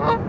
Oh.